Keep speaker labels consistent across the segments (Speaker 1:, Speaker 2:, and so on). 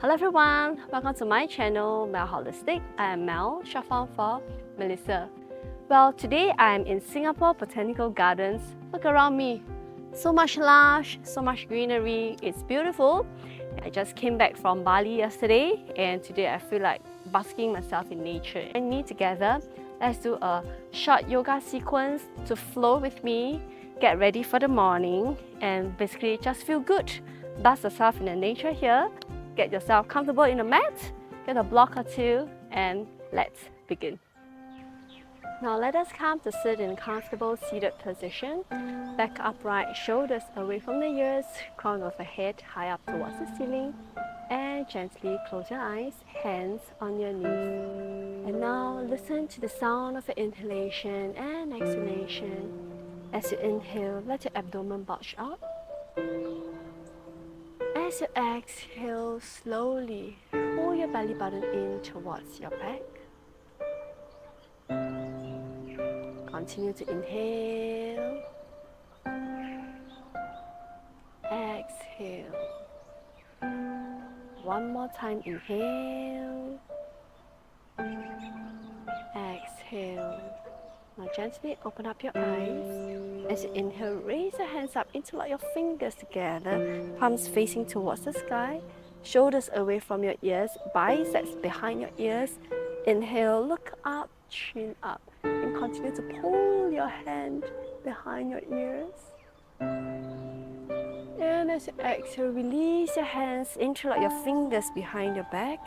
Speaker 1: Hello everyone, welcome to my channel Mel Holistic. I am Mel, short form for Melissa. Well, today I am in Singapore Botanical Gardens. Look around me. So much lush, so much greenery. It's beautiful. I just came back from Bali yesterday and today I feel like basking myself in nature. Join me together. Let's do a short yoga sequence to flow with me, get ready for the morning and basically just feel good. Bask yourself in the nature here Get yourself comfortable in the mat, get a block or two, and let's begin. Now let us come to sit in comfortable seated position. Back upright, shoulders away from the ears, crown of the head high up towards the ceiling. And gently close your eyes, hands on your knees. And now listen to the sound of the inhalation and exhalation. As you inhale, let your abdomen bulge up. As you exhale slowly, pull your belly button in towards your back. Continue to inhale. Exhale. One more time, inhale. Exhale. Now gently open up your eyes. As you inhale, raise your hands up, interlock your fingers together, palms facing towards the sky, shoulders away from your ears, biceps behind your ears. Inhale, look up, chin up, and continue to pull your hand behind your ears. And as you exhale, release your hands, interlock your fingers behind your back,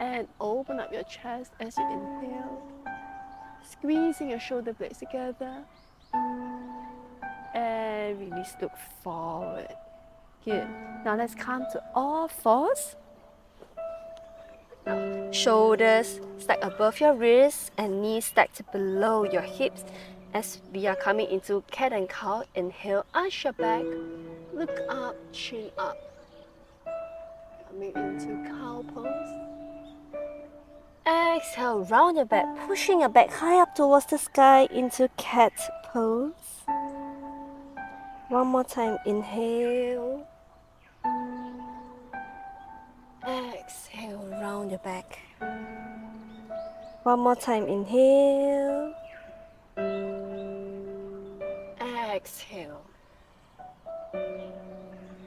Speaker 1: and open up your chest as you inhale squeezing your shoulder blades together and release look forward. Good now let's come to all fours. Now, shoulders stacked above your wrists and knees stacked below your hips as we are coming into cat and cow inhale arch your back look up chin up. Coming into cow pose. Exhale, round your back, pushing your back high up towards the sky into cat pose. One more time, inhale. Exhale, round your back. One more time, inhale. Exhale.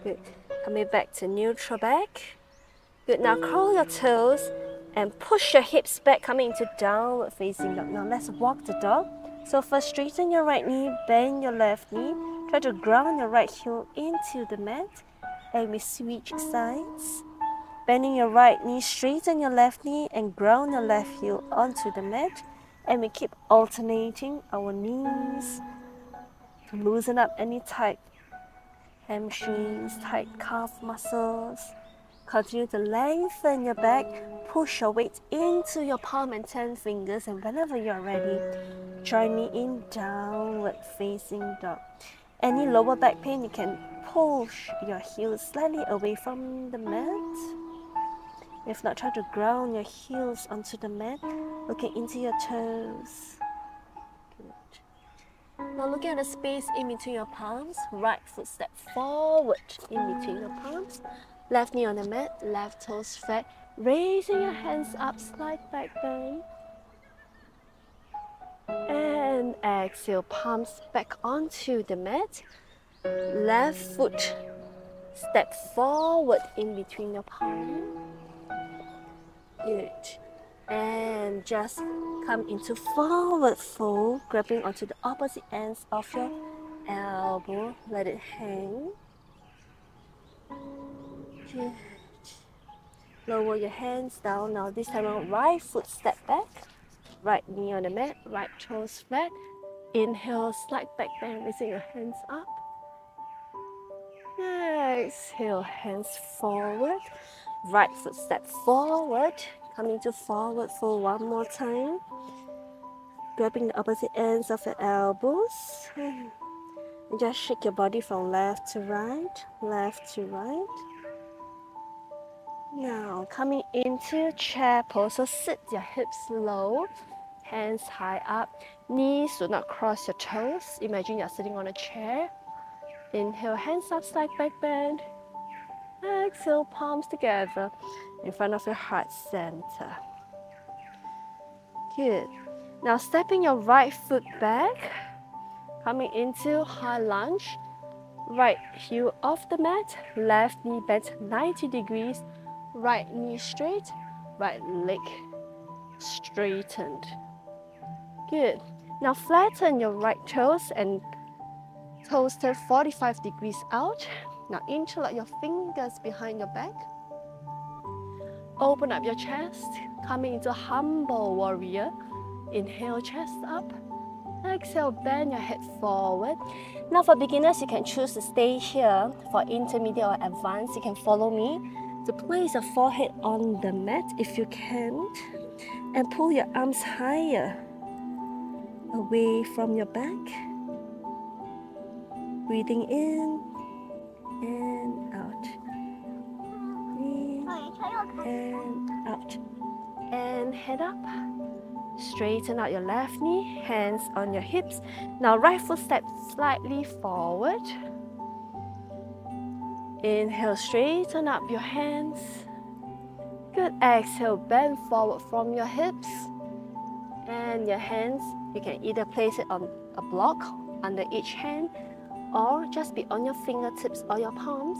Speaker 1: Good. Coming back to neutral back. Good. Now curl your toes and push your hips back coming into downward facing dog. Now let's walk the dog. So first straighten your right knee, bend your left knee, try to ground your right heel into the mat and we switch sides. Bending your right knee, straighten your left knee and ground your left heel onto the mat and we keep alternating our knees to loosen up any tight hamstrings, tight calf muscles. Continue to lengthen your back, push your weight into your palm and 10 fingers and whenever you're ready, join me in downward facing dog. Any lower back pain, you can push your heels slightly away from the mat. If not, try to ground your heels onto the mat, looking into your toes. Good. Now looking at the space in between your palms, right foot step forward in between your palms, Left knee on the mat, left toes flat. Raising your hands up, slide back bend. And exhale, palms back onto the mat. Left foot step forward in between your palms. Good. And just come into forward fold, grabbing onto the opposite ends of your elbow. Let it hang. Good. Lower your hands down. Now this time around, right foot step back. Right knee on the mat, right toes flat. Inhale, slide back bend, raising your hands up. Exhale, hands forward. Right foot step forward. Coming to forward for one more time. Grabbing the opposite ends of your elbows. And just shake your body from left to right, left to right. Now coming into chair pose, so sit your hips low, hands high up, knees do not cross your toes. Imagine you're sitting on a chair. Inhale, hands up, side back bend. Exhale, palms together in front of your heart center. Good. Now stepping your right foot back, coming into high lunge. Right heel off the mat, left knee bent 90 degrees, right knee straight, right leg straightened. Good. Now flatten your right toes and toes turn 45 degrees out. Now interlock your fingers behind your back. Open up your chest, coming into humble warrior. Inhale, chest up. Exhale, bend your head forward. Now for beginners, you can choose to stay here. For intermediate or advanced, you can follow me to place your forehead on the mat if you can and pull your arms higher away from your back. Breathing in and out. In and out. And head up. Straighten out your left knee, hands on your hips. Now right foot step slightly forward. Inhale, straighten up your hands. Good. Exhale, bend forward from your hips. And your hands, you can either place it on a block under each hand or just be on your fingertips or your palms.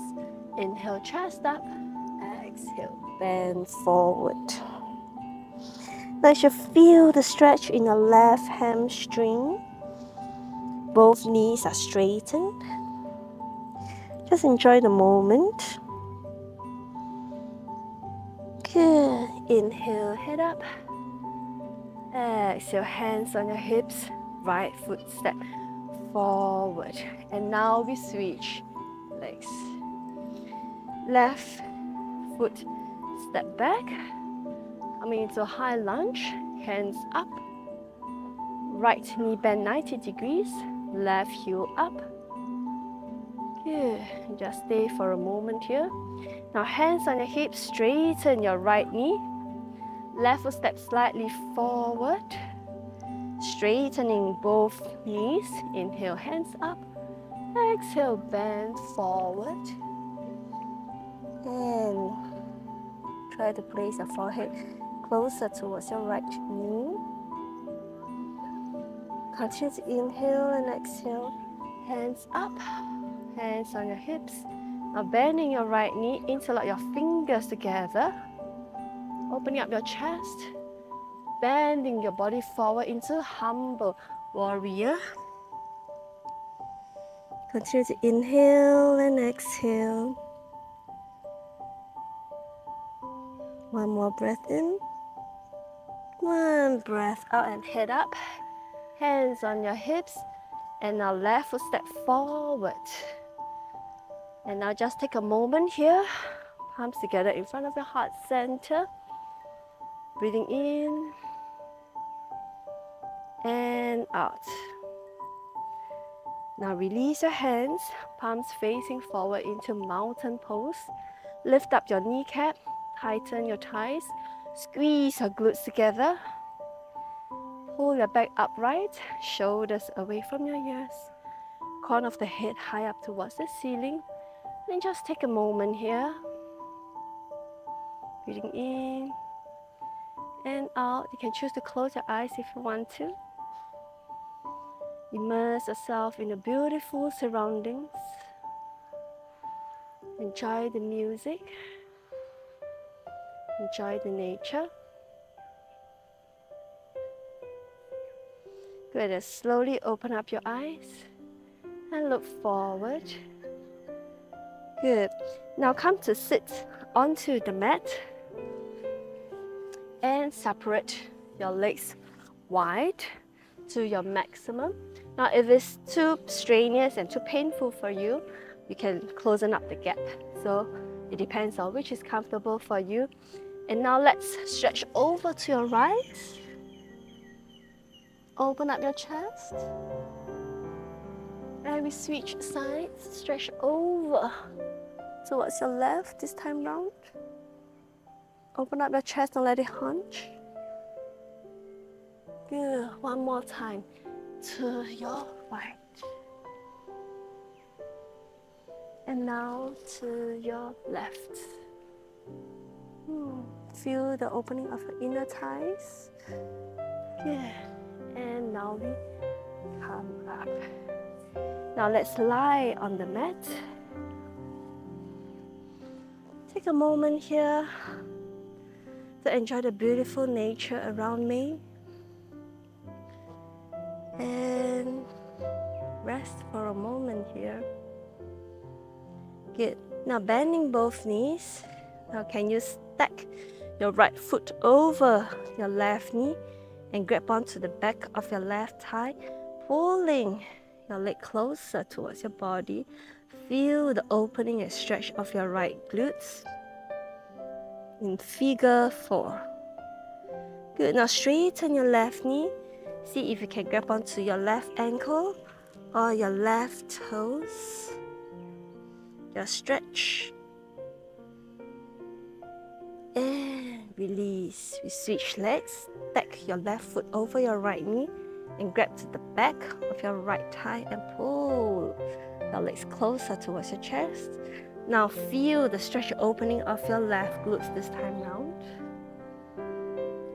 Speaker 1: Inhale, chest up. Exhale, bend forward. Now you should feel the stretch in your left hamstring. Both knees are straightened. Just enjoy the moment. Good. Inhale, head up. Exhale, hands on your hips. Right foot step forward. And now we switch legs. Left foot step back. Coming into a high lunge. Hands up. Right knee bend 90 degrees. Left heel up Just stay for a moment here. Now hands on your hips, straighten your right knee. Left foot step slightly forward. Straightening both knees. Inhale, hands up. Exhale, bend forward. And try to place your forehead closer towards your right knee. Continue to inhale and exhale. Hands up hands on your hips. Now bending your right knee, interlock your fingers together. Opening up your chest. Bending your body forward into humble warrior. Continue to inhale and exhale. One more breath in. One breath out and head up. Hands on your hips. And now left foot step forward. And now just take a moment here, palms together in front of your heart center. Breathing in and out. Now release your hands, palms facing forward into mountain pose. Lift up your kneecap, tighten your thighs, squeeze your glutes together. Pull your back upright, shoulders away from your ears. Crown of the head high up towards the ceiling. And just take a moment here. Breathing in and out. You can choose to close your eyes if you want to. Immerse yourself in the beautiful surroundings. Enjoy the music. Enjoy the nature. Good. Slowly open up your eyes and look forward. Good. Now come to sit onto the mat and separate your legs wide to your maximum. Now if it's too strenuous and too painful for you, you can closen up the gap. So it depends on which is comfortable for you. And now let's stretch over to your right. Open up your chest. And we switch sides, stretch over towards your left this time round. Open up your chest and let it hunch. Good. One more time to your right. And now to your left. Hmm. Feel the opening of your inner thighs. Yeah. And now we come up. Now let's lie on the mat. Take a moment here to enjoy the beautiful nature around me. And rest for a moment here. Good. Now bending both knees. Now can you stack your right foot over your left knee and grab onto the back of your left thigh, pulling your leg closer towards your body. Feel the opening and stretch of your right glutes in figure four. Good. Now straighten your left knee. See if you can grab onto your left ankle or your left toes. Just stretch. And release. We switch legs. Stack your left foot over your right knee and grab to the back of your right thigh and pull your legs closer towards your chest. Now feel the stretch opening of your left glutes this time round.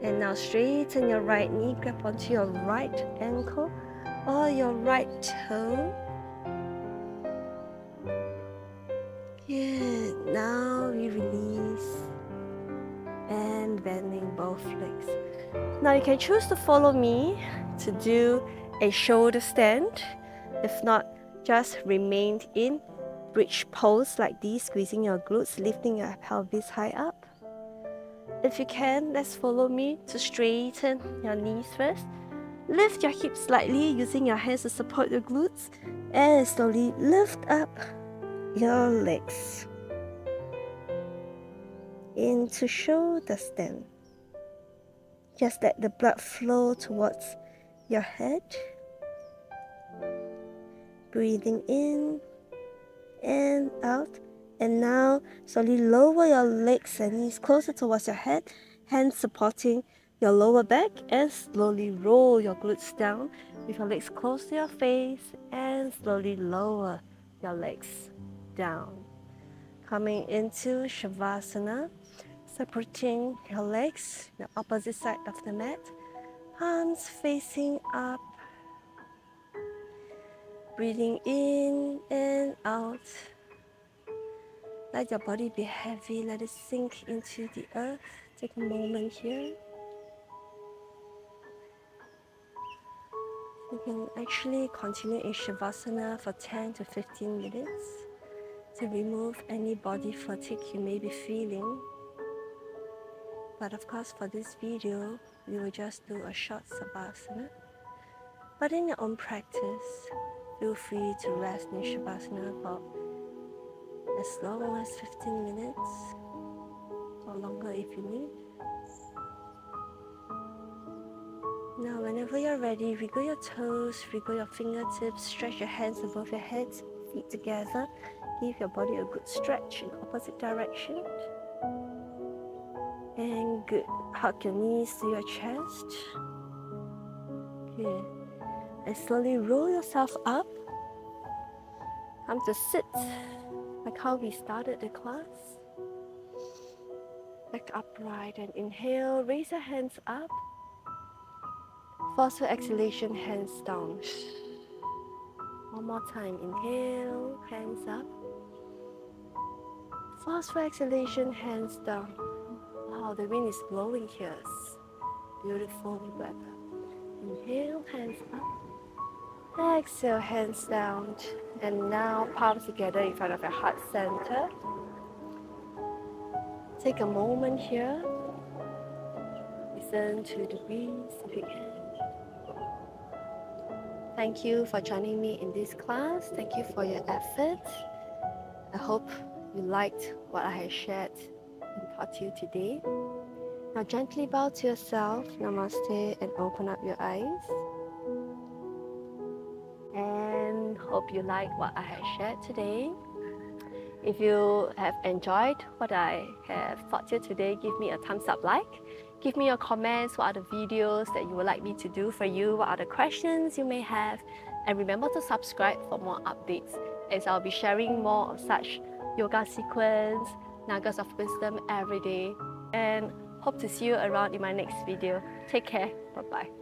Speaker 1: And now straighten your right knee, grab onto your right ankle or your right toe. Good. Now we release and bending both legs. Now you can choose to follow me to do a shoulder stand. If not, just remain in bridge pose like this, squeezing your glutes, lifting your pelvis high up. If you can, let's follow me to straighten your knees first. Lift your hips slightly using your hands to support your glutes and slowly lift up your legs into shoulder stand. Just let the blood flow towards your head. Breathing in and out. And now slowly lower your legs and knees closer towards your head, hands supporting your lower back, and slowly roll your glutes down with your legs close to your face and slowly lower your legs down. Coming into Shavasana, supporting your legs, the opposite side of the mat, palms facing up Breathing in and out. Let your body be heavy, let it sink into the earth. Take a moment here. You can actually continue in Shavasana for 10 to 15 minutes to remove any body fatigue you may be feeling. But of course, for this video, we will just do a short Savasana. But in your own practice, Feel free to rest in Shavasana for as long as 15 minutes or longer if you need. Now, whenever you're ready, wiggle your toes, wiggle your fingertips, stretch your hands above your head, feet together. Give your body a good stretch in opposite direction. Good. Hug your knees to your chest. Good and slowly roll yourself up. Come to sit like how we started the class. Back upright and inhale, raise your hands up. Forceful exhalation, hands down. One more time, inhale, hands up. Forceful exhalation, hands down. Wow, the wind is blowing here. Beautiful weather. Inhale, hands up. Exhale, hands down. And now palms together in front of your heart center. Take a moment here. Listen to the breeze can. Thank you for joining me in this class. Thank you for your effort. I hope you liked what I have shared taught you today. Now gently bow to yourself, namaste, and open up your eyes. And hope you like what I have shared today. If you have enjoyed what I have taught you today, give me a thumbs up like. Give me your comments, what are the videos that you would like me to do for you, what are the questions you may have. And remember to subscribe for more updates as I'll be sharing more of such yoga sequence, nuggets of wisdom every day. And hope to see you around in my next video. Take care. Bye-bye.